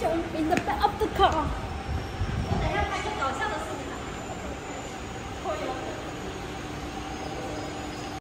jump in the back.